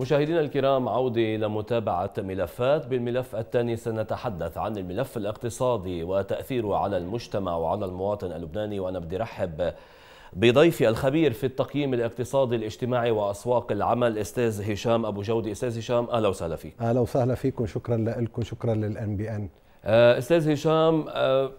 مشاهدينا الكرام عودة لمتابعة ملفات. بالملف الثاني سنتحدث عن الملف الاقتصادي وتأثيره على المجتمع وعلى المواطن اللبناني. وأنا بدي رحب بضيفي الخبير في التقييم الاقتصادي الاجتماعي وأسواق العمل أستاذ هشام أبو جودي. أستاذ هشام أهلا وسهلا فيك. أهلا وسهلا فيكم. شكرا لكم شكرا للإن بي إن. أستاذ هشام آه،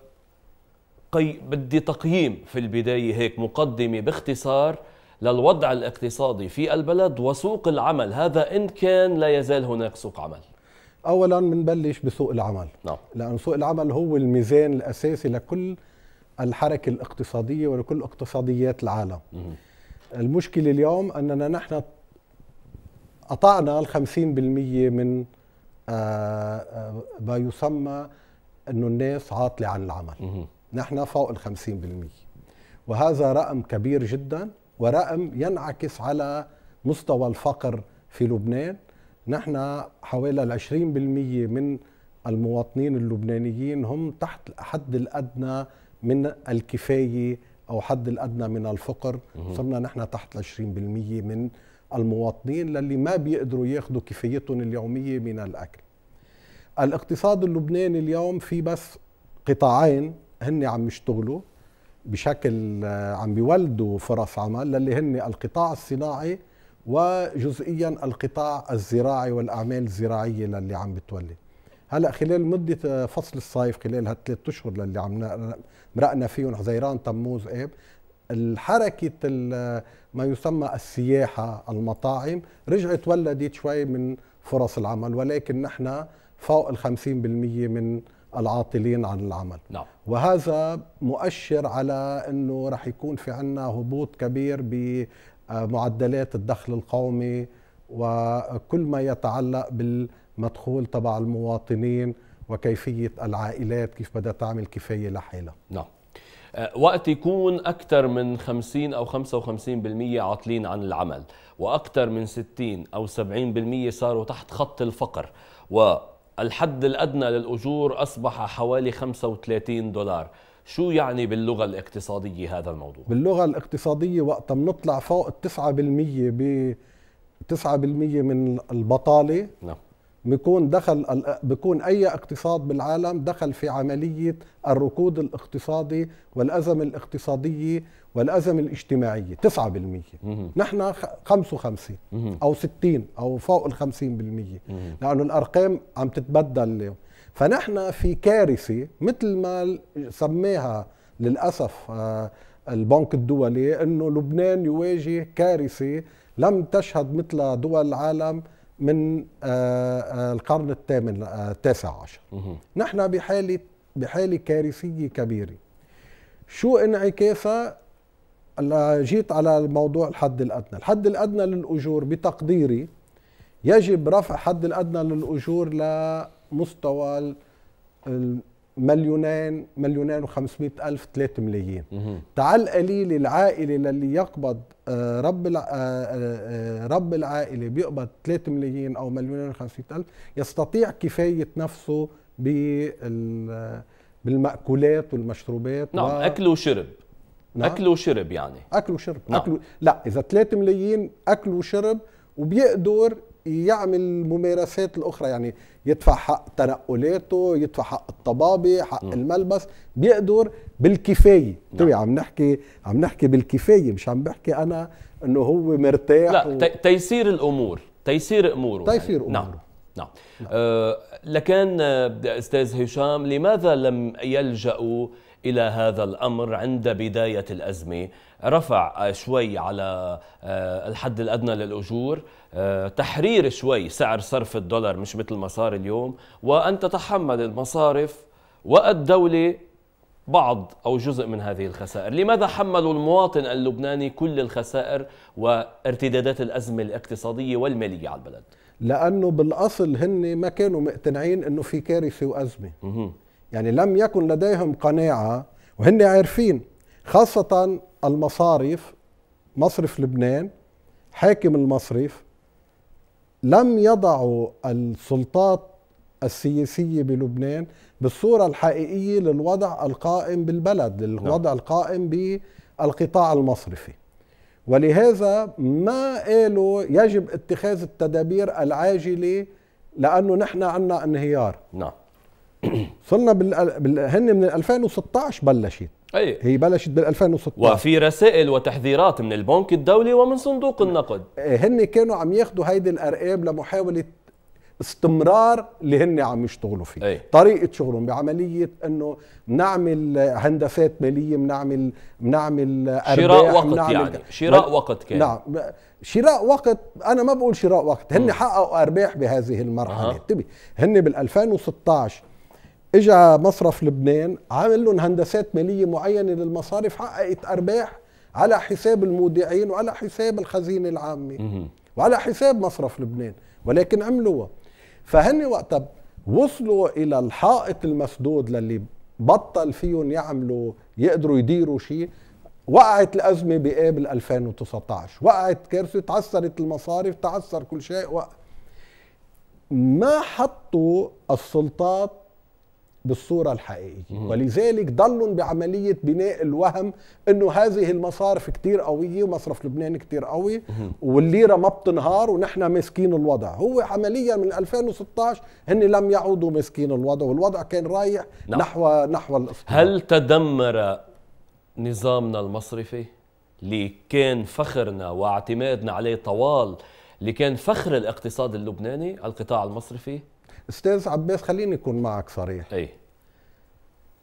قي... بدي تقييم في البداية هيك مقدمة باختصار. للوضع الاقتصادي في البلد وسوق العمل. هذا إن كان لا يزال هناك سوق عمل. أولا بنبلش بسوق العمل. نعم. لأن سوق العمل هو الميزان الأساسي لكل الحركة الاقتصادية ولكل اقتصاديات العالم. مم. المشكلة اليوم أننا نحن قطعنا الخمسين بالمية من آه، آه، ما يسمى أنه الناس عاطلة عن العمل. مم. نحن فوق الخمسين بالمية. وهذا رقم كبير جدا. ورقم ينعكس على مستوى الفقر في لبنان. نحن حوالي العشرين بالمية من المواطنين اللبنانيين هم تحت الحد الأدنى من الكفاية أو حد الأدنى من الفقر. صرنا نحن تحت العشرين بالمية من المواطنين للي ما بيقدروا ياخذوا كفايتهم اليومية من الأكل. الاقتصاد اللبناني اليوم في بس قطاعين هن عم يشتغلوا. بشكل آه، عم بيولدوا فرص عمل للي هن القطاع الصناعي وجزئيا القطاع الزراعي والأعمال الزراعية للي عم بتولد هلأ خلال مدة آه، فصل الصيف خلال هالثلاث أشهر للي عم مرقنا فيهم حزيران تموز اب الحركة آه، ما يسمى السياحة المطاعم رجعت ولدت شوي من فرص العمل ولكن نحن فوق الخمسين بالمية من العاطلين عن العمل. نعم. وهذا مؤشر على أنه رح يكون في عنا هبوط كبير بمعدلات الدخل القومي وكل ما يتعلق بالمدخول تبع المواطنين وكيفية العائلات كيف بدها تعمل كفاية لحالها. نعم. أه، وقت يكون أكثر من 50 أو 55% عاطلين عن العمل وأكثر من 60 أو 70% صاروا تحت خط الفقر و الحد الأدنى للأجور أصبح حوالي 35 دولار. شو يعني باللغة الاقتصادية هذا الموضوع؟ باللغة الاقتصادية وقت بنطلع فوق التسعة بالمية ب 9% من البطالة. نعم. بيكون دخل بيكون أي اقتصاد بالعالم دخل في عملية الركود الاقتصادي والازمه الاقتصادية والازمه الاجتماعية 9% نحن 55 أو 60 أو فوق ال 50% لأنه الأرقام عم تتبدل اليوم. فنحن في كارثة مثل ما سماها للأسف آه، البنك الدولي إنه لبنان يواجه كارثة لم تشهد مثل دول العالم من آه، آه، القرن الثامن آه، التاسع عشر. نحن بحالة بحالة كارثية كبيرة. شو انعكاسها جيت على الموضوع الحد الأدنى. الحد الأدنى للأجور بتقديري يجب رفع حد الأدنى للأجور لمستوى مليونين مليونين وخمسمائة ألف ثلاثة ملايين تعال قليل العائلة للي يقبض آه، رب آه، آه، رب العائلة بيقبض 3 ملايين أو مليونين وخمسمائة ألف يستطيع كفاية نفسه بالمأكولات والمشروبات نعم و... أكل وشرب نعم. أكل وشرب يعني أكل وشرب نعم. أكل لا إذا 3 ملايين أكل وشرب وبيقدر يعمل الممارسات الأخرى يعني يدفع حق تنقلاته يدفع حق الطبابة حق م. الملبس بيقدر بالكفاية نعم. عم نحكي عم نحكي بالكفاية مش عم بحكي أنا إنه هو مرتاح لا و... تيسير الأمور تيسير أموره تيسير يعني. اموره نعم نعم, نعم. آه لكن آه، أستاذ هشام لماذا لم يلجأوا إلى هذا الأمر عند بداية الأزمة. رفع شوي على آه، الحد الأدنى للأجور. آه، تحرير شوي سعر صرف الدولار مش مثل ما صار اليوم. وأن تتحمل المصارف والدولة بعض أو جزء من هذه الخسائر، لماذا حملوا المواطن اللبناني كل الخسائر وارتدادات الأزمة الاقتصادية والمالية على البلد؟ لأنه بالأصل هن ما كانوا مقتنعين إنه في كارثة وأزمة. يعني لم يكن لديهم قناعه وهن عارفين خاصة المصارف مصرف لبنان حاكم المصرف لم يضعوا السلطات السياسية بلبنان بالصورة الحقيقية للوضع القائم بالبلد للوضع نعم. القائم بالقطاع المصرفي. ولهذا ما قالوا يجب اتخاذ التدابير العاجلة لأنه نحن عندنا انهيار. نعم. صرنا بال... هن من 2016 بلشت. أي. هي بلشت بال 2016 وفي رسائل وتحذيرات من البنك الدولي ومن صندوق النقد. إيه، هن كانوا عم ياخذوا هيدي الأرقام لمحاولة استمرار اللي هن عم يشتغلوا فيه. أي. طريقة شغلهم بعملية إنه بنعمل هندسات مالية بنعمل بنعمل شراء وقت بنعمل يعني. شراء بل... وقت كان. نعم. شراء وقت أنا ما بقول شراء وقت هن حققوا أرباح بهذه المرحلة. أه. انتبه هن بال 2016 اجى مصرف لبنان عامل لهم هندسات مالية معينة للمصارف حققت أرباح على حساب المودعين وعلى حساب الخزينة العامة. وعلى حساب مصرف لبنان ولكن عملوها. فهن وقتها وصلوا إلى الحائط المسدود للي بطل فيهم يعملوا يقدروا يديروا شيء. وقعت الأزمة بقابل 2019 وقعت كارثة تعثرت المصارف تعثر كل شيء و... ما حطوا السلطات بالصورة الحقيقية. ولذلك ضلوا بعملية بناء الوهم إنه هذه المصارف كتير قوية ومصرف لبنان كتير قوي والليرة ما بتنهار ونحن ماسكين الوضع. هو عمليا من 2016 هن لم يعودوا ماسكين الوضع والوضع كان رايح نعم. نحو نحو الاصطلاح هل تدمر نظامنا المصرفي؟ اللي كان فخرنا واعتمادنا عليه طوال اللي كان فخر الاقتصاد اللبناني القطاع المصرفي؟ أستاذ عباس خليني أكون معك صريح أي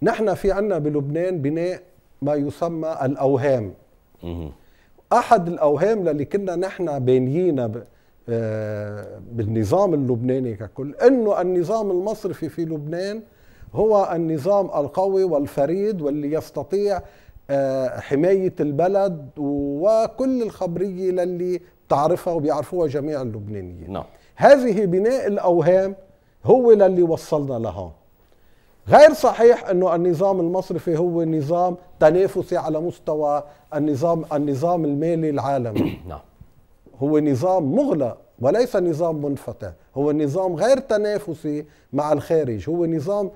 نحن في عنا بلبنان بناء ما يسمى الأوهام مه. أحد الأوهام اللي كنا نحن بانيينا آه، بالنظام اللبناني ككل إنه النظام المصرفي في لبنان هو النظام القوي والفريد واللي يستطيع آه، حماية البلد وكل الخبرية للي تعرفها وبيعرفوها جميع اللبنانيين نعم. هذه بناء الأوهام هو للي وصلنا لها غير صحيح إنه النظام المصرفي هو نظام تنافسي على مستوى النظام النظام المالي العالمي. نعم. هو نظام مغلق وليس نظام منفتح. هو نظام غير تنافسي مع الخارج. هو نظام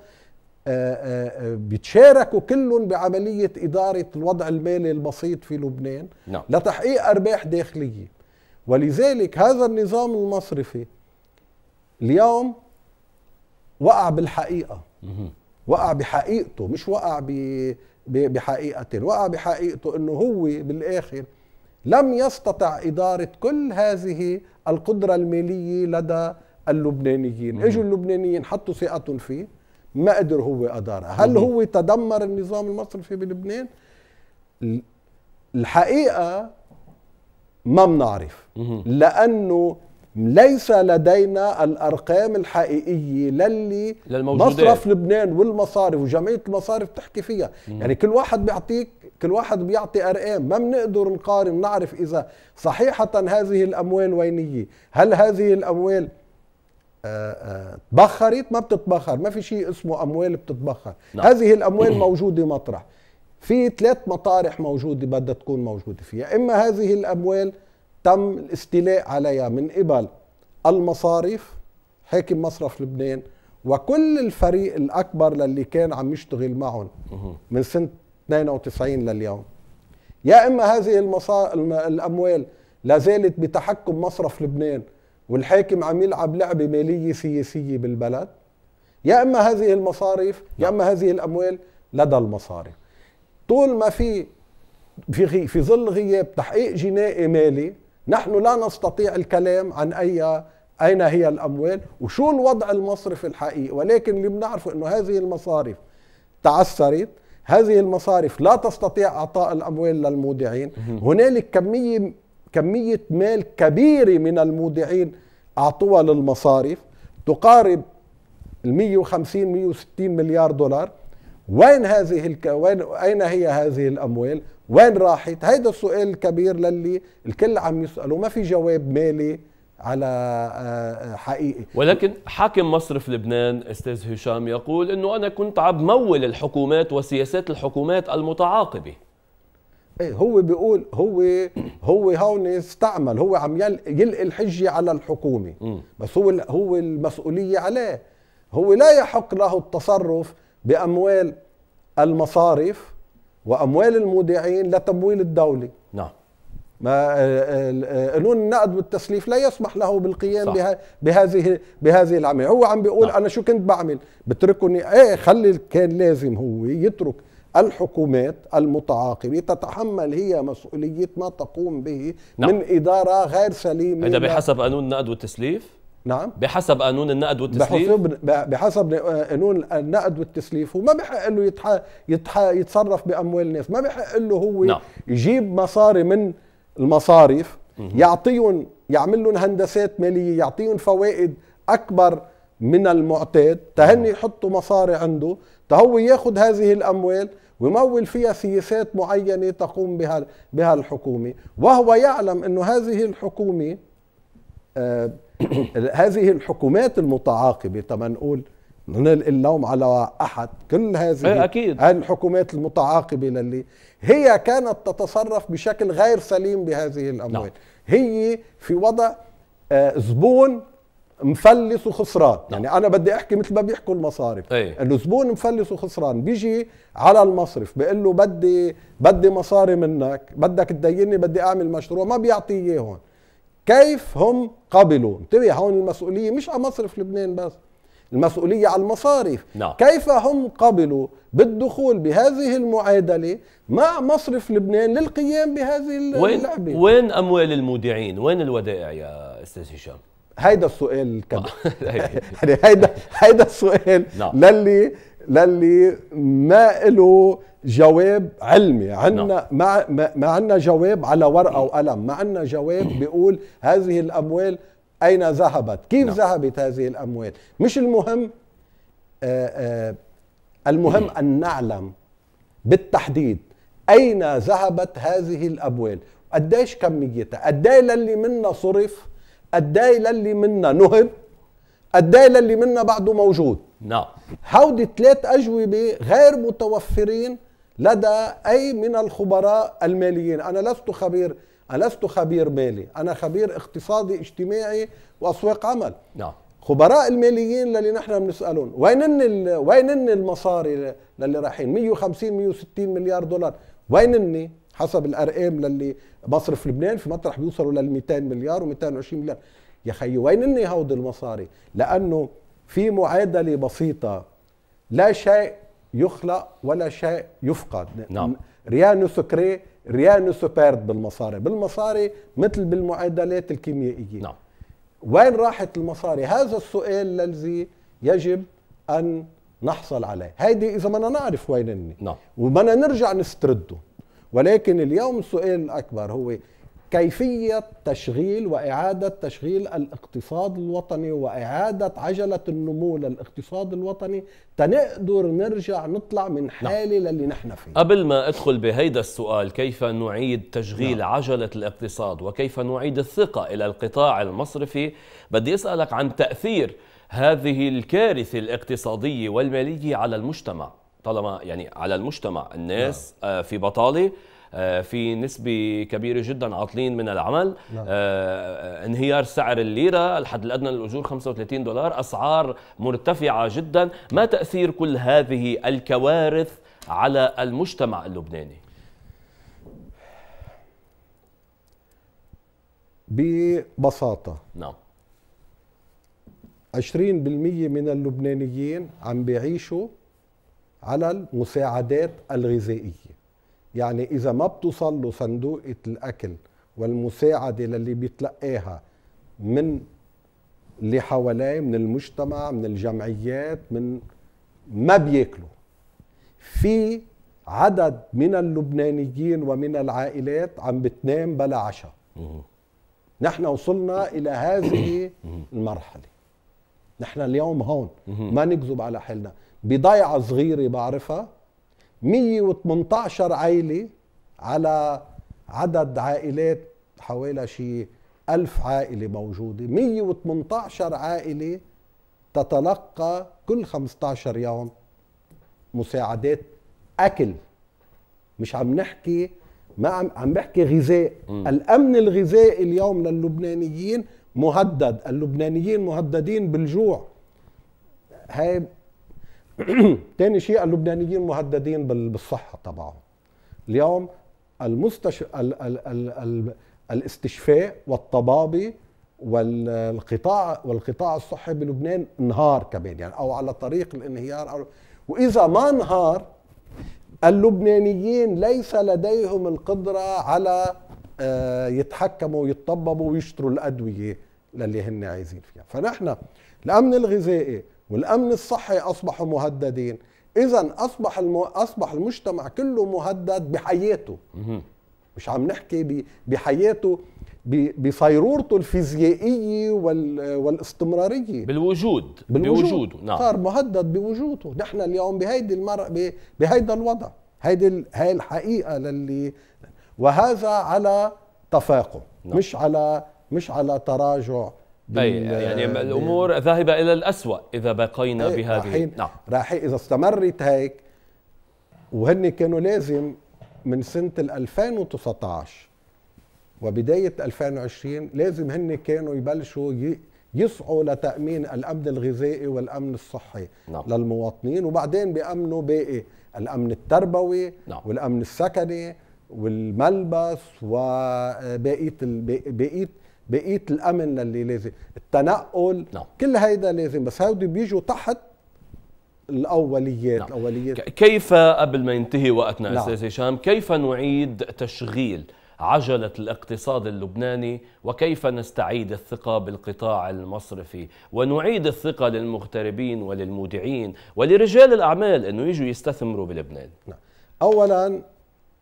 آه، آه، آه، بيتشاركوا كلهم بعملية إدارة الوضع المالي البسيط في لبنان نعم. لتحقيق أرباح داخلية. ولذلك هذا النظام المصرفي اليوم وقع بالحقيقة. وقع بحقيقته مش وقع بحقيقة وقع بحقيقته إنه هو بالآخر لم يستطع إدارة كل هذه القدرة المالية لدى اللبنانيين. إجوا اللبنانيين حطوا ثقتهم فيه ما قدر هو أدارها. هل هو تدمر النظام المصرفي بلبنان؟ الحقيقة ما بنعرف. لأنه ليس لدينا الأرقام الحقيقية للي مصرف لبنان والمصارف وجمعية المصارف تحكي فيها. مم. يعني كل واحد بيعطيك كل واحد بيعطي أرقام. ما بنقدر نقارن نعرف إذا صحيحة هذه الأموال وينية. هل هذه الأموال تبخرت؟ ما بتتبخر. ما في شيء اسمه أموال بتتبخر. نعم. هذه الأموال موجودة مطرح. في ثلاث مطارح موجودة بدها تكون موجودة فيها. إما هذه الأموال تم الاستيلاء عليها من قبل المصارف حاكم مصرف لبنان. وكل الفريق الأكبر للي كان عم يشتغل معهم من سنة 92 لليوم. يا إما هذه المصار الأموال لا زالت بتحكم مصرف لبنان والحاكم عم يلعب لعبة مالية سياسية بالبلد. يا إما هذه المصارف يا إما هذه الأموال لدى المصارف طول ما في في في ظل غياب تحقيق جنائي مالي نحن لا نستطيع الكلام عن اي أين هي الأموال وشو الوضع المصرفي الحقيقي ولكن اللي بنعرفه إنه هذه المصارف تعثرت. هذه المصارف لا تستطيع إعطاء الأموال للمودعين. هنالك كميه كمية مال كبيرة من المودعين أعطوها للمصارف. تقارب ال 150 160 مليار دولار. وين هذه الك... وين أين هي هذه الأموال؟ وين راحت؟ هيدا السؤال الكبير للي الكل عم يساله ما في جواب مالي على آه، آه، حقيقي. ولكن حاكم مصرف لبنان أستاذ هشام يقول إنه أنا كنت عم مول الحكومات وسياسات الحكومات المتعاقبة. إيه هو بيقول هو هو هون استعمل هو عم يلقي الحجة على الحكومة. بس هو هو المسؤولية عليه. هو لا يحق له التصرف بأموال المصارف وأموال المودعين لتمويل الدولة نعم ما قانون النقد والتسليف لا يسمح له بالقيام بها بهذه بهذه العملية هو عم بيقول نعم. أنا شو كنت بعمل بتركني إيه خلي كان لازم هو يترك الحكومات المتعاقبة تتحمل هي مسؤولية ما تقوم به نعم. من إدارة غير سليمة هذا بحسب قانون النقد والتسليف؟ نعم. بحسب قانون النقد والتسليف؟ بحسب بحسب قانون النقد والتسليف. وما بحق له يتح... يتح... يتصرف بأموال الناس. ما بحق له هو نعم. يجيب مصاري من المصارف يعطيهم يعمل لهم هندسات مالية يعطيهم فوائد أكبر من المعتاد. تهني يحطوا مصاري عنده. تهو ياخذ هذه الأموال ويمول فيها سياسات معينة تقوم بها بها الحكومة. وهو يعلم إنه هذه الحكومة آه هذه الحكومات المتعاقبة طبعا نقول نلقي اللوم على أحد كل هذه إيه، أكيد. الحكومات المتعاقبة للي هي كانت تتصرف بشكل غير سليم بهذه الأموال نعم. هي في وضع آه زبون مفلس وخسران نعم. يعني أنا بدي أحكي مثل ما بيحكوا المصارف أي. إنه زبون مفلس وخسران بيجي على المصرف بيقول له بدي بدي مصاري منك بدك تديني بدي أعمل مشروع ما بيعطيه اياهم كيف هم قبلوا انتبه هون المسؤولية مش على مصرف لبنان بس المسؤولية على المصارف. نعم. كيف هم قبلوا بالدخول بهذه المعادلة مع مصرف لبنان للقيام بهذه اللعبه وين وين أموال المودعين؟ وين الودائع يا أستاذ هشام؟ هيدا السؤال الكبير يعني هيدا هيدا السؤال نعم. للي للي ما له جواب علمي. عندنا نعم. ما ما عندنا جواب على ورقة وقلم. ما عندنا جواب بيقول هذه الأموال أين ذهبت؟ كيف نعم. ذهبت هذه الأموال؟ مش المهم آآ آآ المهم أن نعلم بالتحديد أين ذهبت هذه الأموال. قديش كميتها قديه للي منا صرف؟ قديه للي منا نهب؟ قديه للي منا بعده موجود؟ نعم. هودي ثلاث أجوبة غير متوفرين لدى أي من الخبراء الماليين. أنا لست خبير أنا لست خبير مالي. أنا خبير اقتصادي اجتماعي وأسواق عمل. نعم. خبراء الماليين اللي نحن بنسألهم وينن وينن المصاري للي رايحين؟ 150 160 مليار دولار. وينن حسب الأرقام للي مصرف لبنان في مطرح بيوصلوا لل 200 مليار و220 مليار. يا خيي وينن هود المصاري؟ لأنه في معادلة بسيطة. لا شيء يخلق ولا شيء يفقد. نعم. rien ne se crée rien ne se perd بالمصاري. بالمصاري مثل بالمعادلات الكيميائية. نعم. وين راحت المصاري؟ هذا السؤال الذي يجب أن نحصل عليه. هيدي إذا بدنا نعرف وين نعم. وبدنا نرجع نسترده. ولكن اليوم السؤال الأكبر هو كيفية تشغيل وإعادة تشغيل الاقتصاد الوطني وإعادة عجلة النمو للاقتصاد الوطني تنقدر نرجع نطلع من. حالة نعم. للي نحن فيه قبل ما أدخل بهيدا السؤال كيف نعيد تشغيل نعم. عجلة الاقتصاد وكيف نعيد الثقة إلى القطاع المصرفي بدي أسألك عن تأثير هذه الكارثة الاقتصادية والمالية على المجتمع طالما يعني على المجتمع الناس نعم. في بطالة آه، في نسبة كبيرة جدا عاطلين من العمل. نعم. آه، انهيار سعر الليرة الحد الأدنى للأجور 35 دولار أسعار مرتفعة جدا. ما تأثير كل هذه الكوارث على المجتمع اللبناني؟ ببساطة. نعم. 20% من اللبنانيين عم بيعيشوا على المساعدات الغذائية. يعني إذا ما بتوصل له صندوقة الأكل والمساعدة للي بيتلقاها من اللي حواليه من المجتمع من الجمعيات من ما بياكلوا. في عدد من اللبنانيين ومن العائلات عم بتنام بلا عشاء. نحن وصلنا إلى هذه المرحلة. نحن اليوم هون. ما نكذب على حالنا. بضيعة صغيرة بعرفها. 118 عائلة على عدد عائلات حوالي شيء ألف عائلة موجودة. 118 عائلة تتلقى كل 15 يوم مساعدات أكل. مش عم نحكي ما عم عم بحكي غذاء. م. الأمن الغذائي اليوم للبنانيين مهدد. اللبنانيين مهددين بالجوع. هاي ثاني شيء اللبنانيين مهددين بالصحة تبعهم اليوم المستشفى الاستشفاء والطبابة والقطاع والقطاع الصحي بلبنان انهار كمان يعني أو على طريق الانهيار. أو وإذا ما انهار اللبنانيين ليس لديهم القدرة على آه، يتحكموا ويتطببوا ويشتروا الأدوية للي هن عايزين فيها. فنحن الأمن الغذائي والأمن الصحي اصبحوا مهددين. إذا أصبح المو... أصبح المجتمع كله مهدد بحياته. مش عم نحكي بحياته بصيرورته الفيزيائية وال... والاستمرارية. بالوجود بالوجود. بوجوده نعم. صار مهدد بوجوده. نحن اليوم بهيدي المر... بهيدا الوضع. هيدي هاي الحقيقة للي وهذا على تفاقم نعم. مش على مش على تراجع. أي يعني الأمور ذاهبة إلى الاسوء إذا بقينا بهذه رايحين نعم راح إذا استمرت هيك وهن كانوا لازم من سنة 2019 وبداية 2020 لازم هن كانوا يبلشوا يسعوا لتأمين الأمن الغذائي والأمن الصحي نعم. للمواطنين وبعدين بيأمنوا باقي الأمن التربوي نعم. والأمن السكني والملبس وبقية بقية بقيه الأمن اللي لازم التنقل نعم. كل هيدا لازم بس هودي بيجوا تحت الأوليات نعم. الأوليات كيف قبل ما ينتهي وقتنا نعم. أستاذ هشام كيف نعيد تشغيل عجلة الاقتصاد اللبناني وكيف نستعيد الثقة بالقطاع المصرفي ونعيد الثقة للمغتربين وللمودعين ولرجال الأعمال إنه يجوا يستثمروا بلبنان نعم. اولا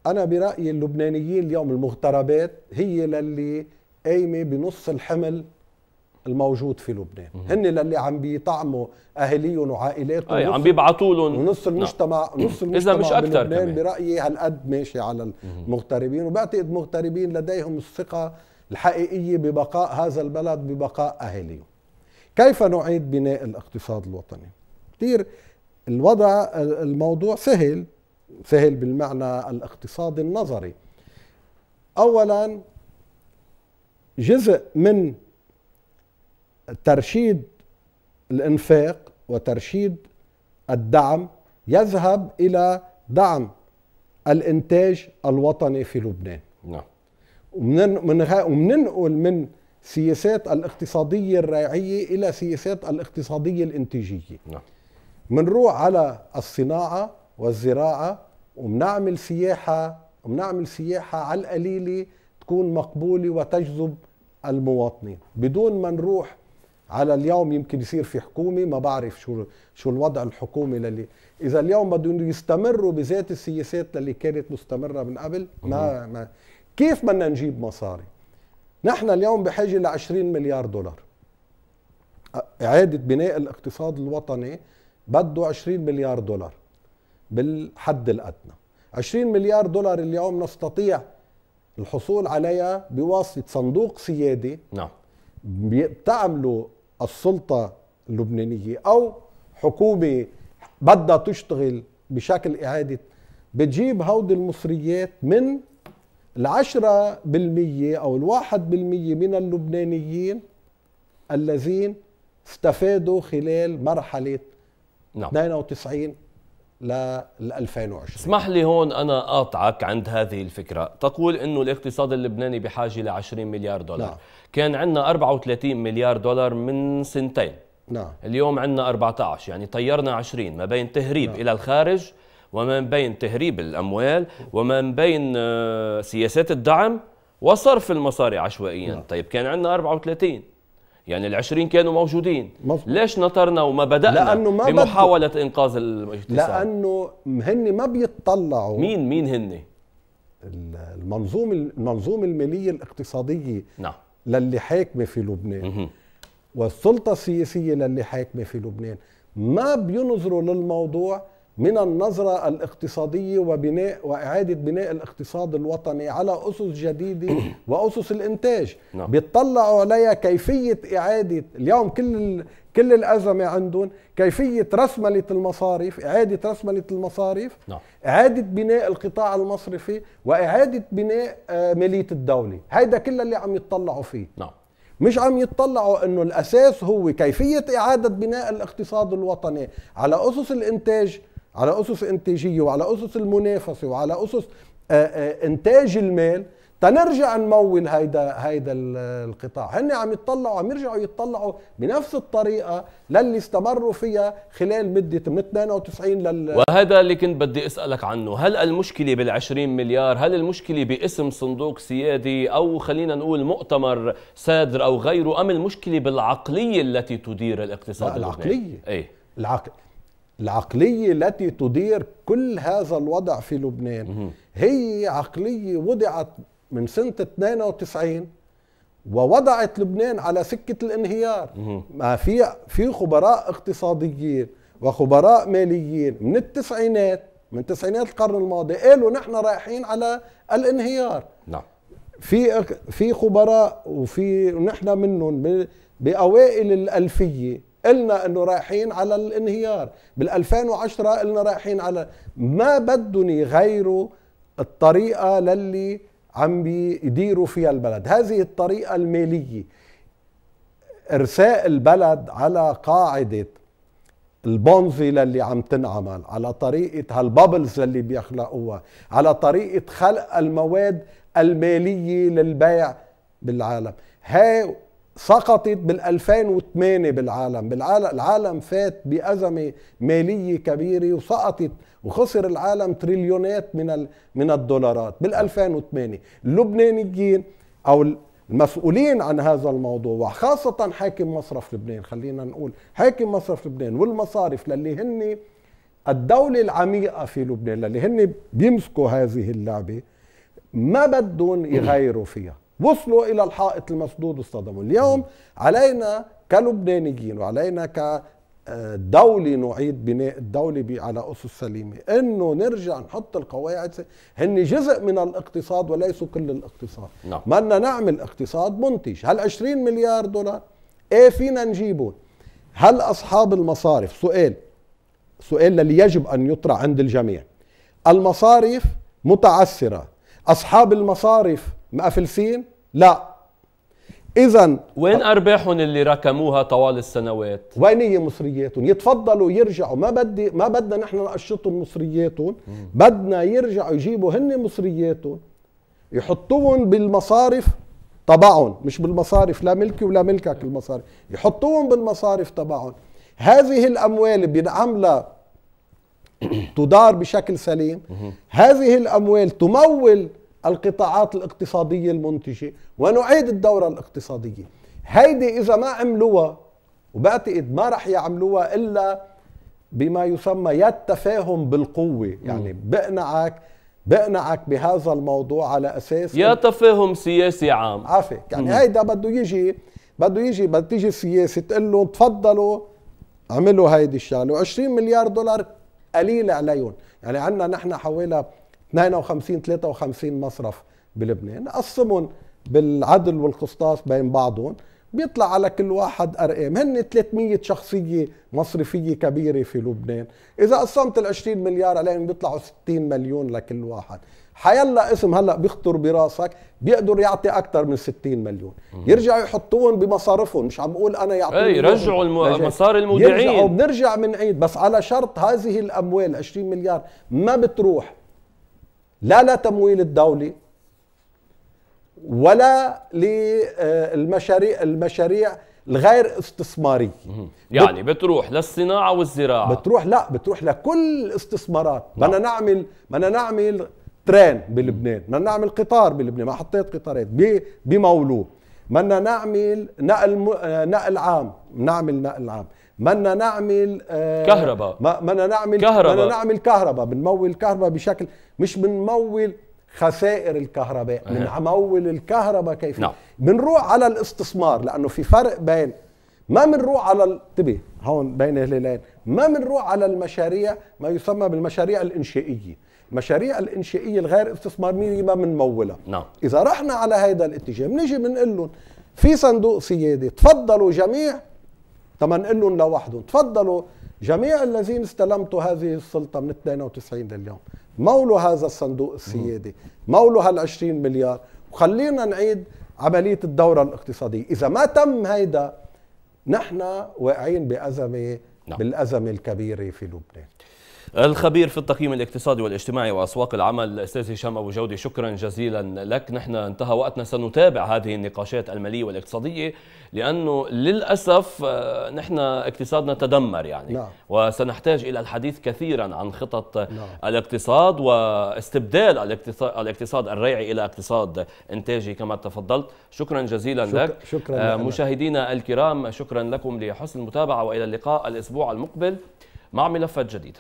أنا برأيي اللبنانيين اليوم المغتربات هي للي قايمة بنص الحمل الموجود في لبنان. هن للي عم بيطعموا اهاليهم وعائلاتهم أي عم بيبعثوا لهم ونص نعم. المجتمع نعم. نص المجتمع اذا مش أكثر بلبنان برأيي هالقد ماشي على المغتربين. وبعتقد المغتربين لديهم الثقة الحقيقية ببقاء هذا البلد ببقاء أهاليهم. كيف نعيد بناء الاقتصاد الوطني؟ كثير الوضع الموضوع سهل سهل بالمعنى الاقتصادي النظري. اولا جزء من ترشيد الإنفاق وترشيد الدعم يذهب إلى دعم الإنتاج الوطني في لبنان. نعم. ومننقل من سياسات الاقتصادية الراعية إلى سياسات الاقتصادية الإنتاجية. نعم. منروح على الصناعة والزراعة وبنعمل سياحة وبنعمل سياحة على القليلة تكون مقبولة وتجذب المواطنين. بدون ما نروح على اليوم يمكن يصير في حكومة ما بعرف شو شو الوضع الحكومي للي إذا اليوم بدهم يستمروا بذات السياسات اللي كانت مستمرة من قبل ما, ما كيف بدنا نجيب مصاري؟ نحن اليوم بحاجة ل 20 مليار دولار. إعادة بناء الاقتصاد الوطني بده 20 مليار دولار بالحد الأدنى. 20 مليار دولار اليوم نستطيع الحصول عليها بواسطة صندوق سيادي نعم بتعمله السلطة اللبنانية أو حكومة بدها تشتغل بشكل إعادة بتجيب هودي المصريات من العشرة بالمية أو الواحد بالمية من اللبنانيين الذين استفادوا خلال مرحلة نعم. 92 لل 2020 اسمح لي هون أنا اقاطعك عند هذه الفكرة. تقول إنه الاقتصاد اللبناني بحاجة ل 20 مليار دولار. نعم. كان عندنا 34 مليار دولار من سنتين. نعم. اليوم عندنا 14 يعني طيرنا 20 ما بين تهريب نعم. إلى الخارج وما بين تهريب الأموال وما بين آه، سياسات الدعم وصرف المصاري عشوائيا. نعم. طيب كان عندنا 34 يعني العشرين كانوا موجودين. مفهوم. ليش نطرنا وما بدأنا لأنه ما بمحاولة بدو. إنقاذ الاقتصاد؟ لأنه هن ما بيطلعوا. مين مين هن المنظومة المنظومة المالية الاقتصادية نعم. للي حاكمة في لبنان. والسلطة السياسية للي حاكمة في لبنان. ما بينظروا للموضوع من النظرة الاقتصادية وبناء وإعادة بناء الاقتصاد الوطني على أسس جديدة وأسس الإنتاج نعم. بيطلعوا عليها كيفية إعادة اليوم كل كل الأزمة عندهم كيفية رسملة المصاريف إعادة رسملة المصاريف نعم. إعادة بناء القطاع المصرفي وإعادة بناء آه، مالية الدولة هيدا كل اللي عم يطلعوا فيه نعم. مش عم يطلعوا إنه الأساس هو كيفية إعادة بناء الاقتصاد الوطني على أسس الإنتاج على أسس إنتاجية وعلى أسس المنافسة وعلى أسس آه، آه، إنتاج المال تنرجع نمول هيدا هيدا القطاع. هن عم يتطلعوا عم يرجعوا يتطلعوا بنفس الطريقة للي استمروا فيها خلال مدة من 92 لل وهذا اللي كنت بدي أسألك عنه. هل المشكلة بال20 مليار هل المشكلة باسم صندوق سيادي أو خلينا نقول مؤتمر سادر أو غيره أم المشكلة بالعقلية التي تدير الاقتصاد العقلية. إيه. العقل العقلية التي تدير كل هذا الوضع في لبنان. هي عقلية وضعت من سنة 92 ووضعت لبنان على سكة الانهيار. ما في في خبراء اقتصاديين وخبراء ماليين من التسعينات من تسعينات القرن الماضي قالوا نحن رايحين على الانهيار. نعم. في في خبراء وفي نحن منهم بأوائل الألفية قلنا إنه رايحين على الانهيار. بال 2010 قلنا رايحين على ما بدهم يغيروا الطريقة للي عم بيديروا فيها البلد. هذه الطريقة المالية. إرساء البلد على قاعدة البونزي للي عم تنعمل على طريقة هالبابلز اللي بيخلقوها على طريقة خلق المواد المالية للبيع بالعالم. هاي سقطت بال 2008 بالعالم. بالعالم العالم فات بأزمة مالية كبيرة وسقطت وخسر العالم تريليونات من من الدولارات بال 2008 اللبنانيين أو المسؤولين عن هذا الموضوع وخاصة حاكم مصرف لبنان خلينا نقول حاكم مصرف لبنان والمصارف للي هن الدولة العميقة في لبنان للي هن بيمسكوا هذه اللعبة ما بدهم يغيروا فيها. وصلوا إلى الحائط المسدود واصطدموا. اليوم علينا كلبنانيين وعلينا ك دولة نعيد بناء الدولة على أسس سليمة. إنه نرجع نحط القواعد. هن جزء من الاقتصاد وليسوا كل الاقتصاد. نعم. بدنا نعمل اقتصاد منتج. هل 20 مليار دولار؟ إيه فينا نجيبهم هل أصحاب المصارف؟ سؤال. سؤال اللي يجب أن يطرح عند الجميع. المصارف متعسرة أصحاب المصارف مقفلسين لا. اذا وين أرباحهم اللي ركموها طوال السنوات؟ وين هي مصرياتهم؟ يتفضلوا يرجعوا. ما بدي ما بدنا نحن نقشطهم مصرياتهم. بدنا يرجعوا يجيبوا هن مصرياتهم يحطوهم بالمصارف تبعهم. مش بالمصارف لا ملكي ولا ملكك المصارف. يحطوهم بالمصارف تبعهم. هذه الأموال بينعملها تدار بشكل سليم. هذه الأموال تمول القطاعات الاقتصادية المنتجة ونعيد الدورة الاقتصادية. هيدي إذا ما عملوها وبعتقد ما رح يعملوها إلا بما يسمى يا التفاهم بالقوة. يعني بقنعك بقنعك بهذا الموضوع على أساس يا تفاهم سياسي عام. عافيك يعني هيدا بده يجي بده يجي بده تيجي السياسة تقول لهم تفضلوا اعملوا هيدي الشغلة. و20 مليار دولار قليل عليهم. يعني عندنا نحن حوالي 52 53 مصرف بلبنان. قسمهم بالعدل والقسطاس بين بعضهم. بيطلع على كل واحد أرقام. هن 300 شخصية مصرفية كبيرة في لبنان. إذا قسمت ال 20 مليار عليهم بيطلعوا 60 مليون لكل واحد. حيلا اسم هلأ بيخطر براسك. بيقدر يعطي أكثر من 60 مليون. يرجعوا يحطوهم بمصارفهم. مش عم بقول أنا يعطوا اي رجعوا المصاري المودعين يرجعوا. بنرجع بنعيد بس على شرط هذه الأموال 20 مليار ما بتروح. لا لتمويل الدولة ولا للمشاريع المشاريع الغير استثمارية. يعني بتروح للصناعة والزراعة. بتروح لا بتروح لكل الاستثمارات بدنا نعم. نعمل بدنا نعمل ترين بلبنان بدنا نعمل قطار بلبنان. ما حطيت قطارات بمولوه بدنا نعمل نقل م... نقل عام. نعمل نقل عام. بدنا نعمل آه كهرباء. بدنا نعمل كهرباء. بدنا نعمل كهرباء بنمول الكهرباء بشكل مش بنمول خسائر الكهرباء بنمول الكهرباء كيف. نعم. بنروح على الاستثمار لأنه في فرق بين ما بنروح على انتبه هون بين الهلالين ما بنروح على المشاريع ما يسمى بالمشاريع الإنشائية. المشاريع الإنشائية الغير استثمارية ما بنمولها. نعم. إذا رحنا على هذا الاتجاه بنيجي بنقول لهم في صندوق سيادي تفضلوا جميع طبعا لهم لوحدهم تفضلوا جميع الذين استلمتوا هذه السلطة من 92 لليوم. مولوا هذا الصندوق السيادي مولوا هال 20 مليار. وخلينا نعيد عملية الدورة الاقتصادية. إذا ما تم هيدا نحن واقعين بأزمة نعم. بالأزمة الكبيرة في لبنان. الخبير في التقييم الاقتصادي والاجتماعي وأسواق العمل الأستاذ هشام أبو جودي شكرا جزيلا لك. نحن انتهى وقتنا. سنتابع هذه النقاشات المالية والاقتصادية لأنه للأسف آه، نحن اقتصادنا تدمر يعني. نعم. وسنحتاج إلى الحديث كثيرا عن خطط نعم. الاقتصاد واستبدال الاقتصاد الريعي إلى اقتصاد إنتاجي كما تفضلت. شكرا جزيلا شك... لك. شكرا آه، مشاهدينا الكرام شكرا لكم لحسن المتابعة وإلى اللقاء الأسبوع المقبل مع ملفات جديدة.